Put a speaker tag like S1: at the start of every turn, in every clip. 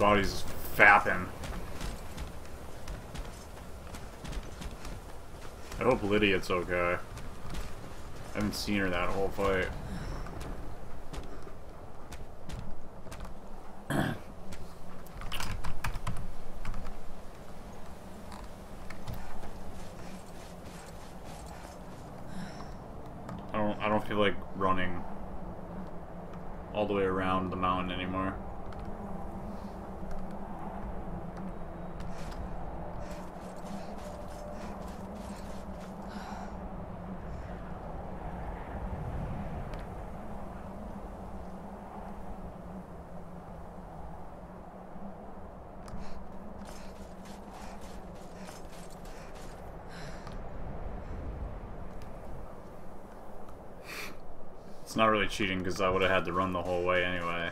S1: body's fapping. I hope Lydia's okay. I haven't seen her that whole fight. I don't I don't feel like running all the way around the mountain anymore. It's not really cheating because I would have had to run the whole way anyway.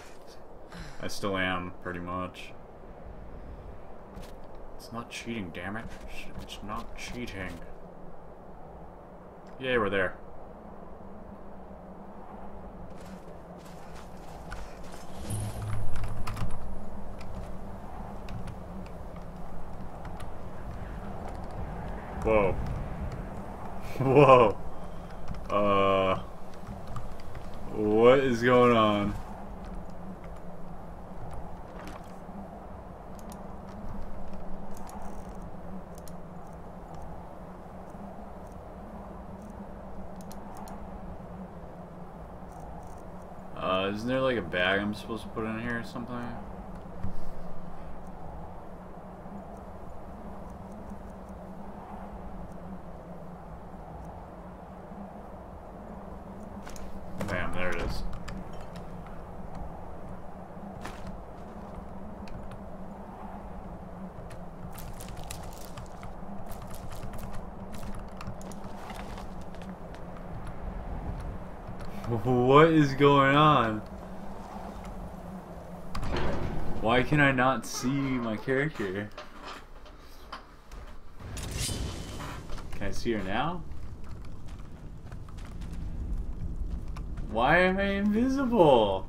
S1: I still am, pretty much. It's not cheating, damn it. It's not cheating. Yay, we're there. Whoa. Whoa. Uh... What is going on? Uh, isn't there like a bag I'm supposed to put in here or something? Bam, there it is. What is going on? Why can I not see my character? Can I see her now? Why am I invisible?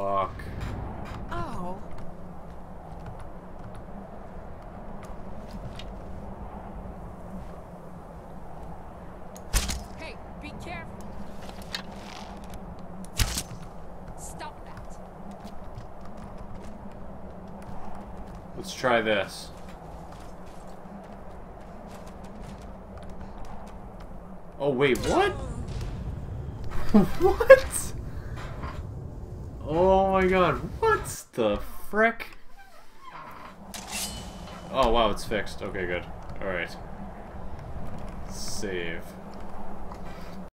S1: Fuck.
S2: Oh. Hey, be careful. Stop that.
S1: Let's try this. Oh wait, what? what? Oh my god, what the frick? Oh wow, it's fixed. Okay, good. Alright. Save.